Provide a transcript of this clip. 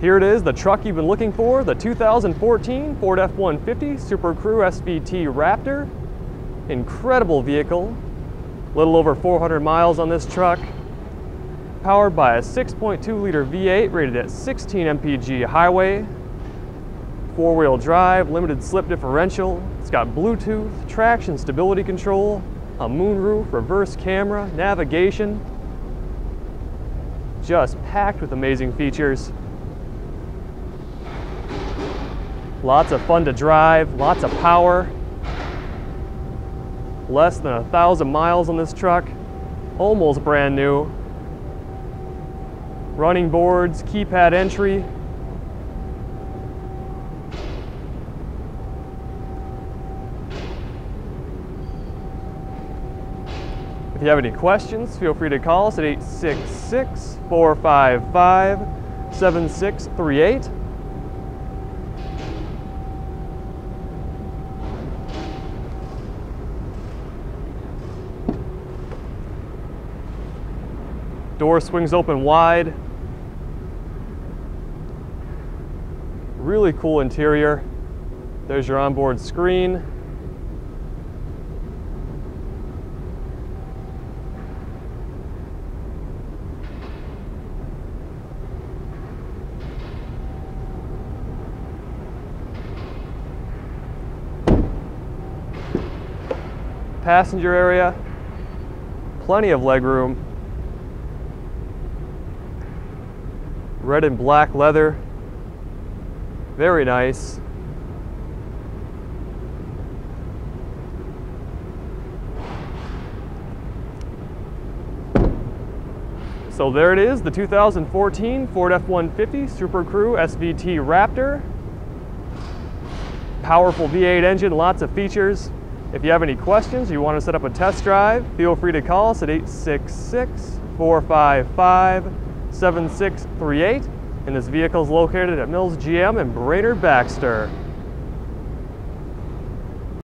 Here it is, the truck you've been looking for, the 2014 Ford F-150 Super Crew SVT Raptor. Incredible vehicle. Little over 400 miles on this truck. Powered by a 6.2 liter V8 rated at 16 mpg highway. Four-wheel drive, limited slip differential. It's got Bluetooth, traction stability control, a moonroof, reverse camera, navigation. Just packed with amazing features. Lots of fun to drive, lots of power. Less than a thousand miles on this truck. Almost brand new. Running boards, keypad entry. If you have any questions, feel free to call us at 866 455 7638. Door swings open wide. Really cool interior. There's your onboard screen. Passenger area, plenty of legroom. Red and black leather. Very nice. So there it is, the 2014 Ford F-150 Super Crew SVT Raptor. Powerful V8 engine, lots of features. If you have any questions, you want to set up a test drive, feel free to call us at 866 455 7638 and this vehicle is located at Mills GM in Brainerd Baxter.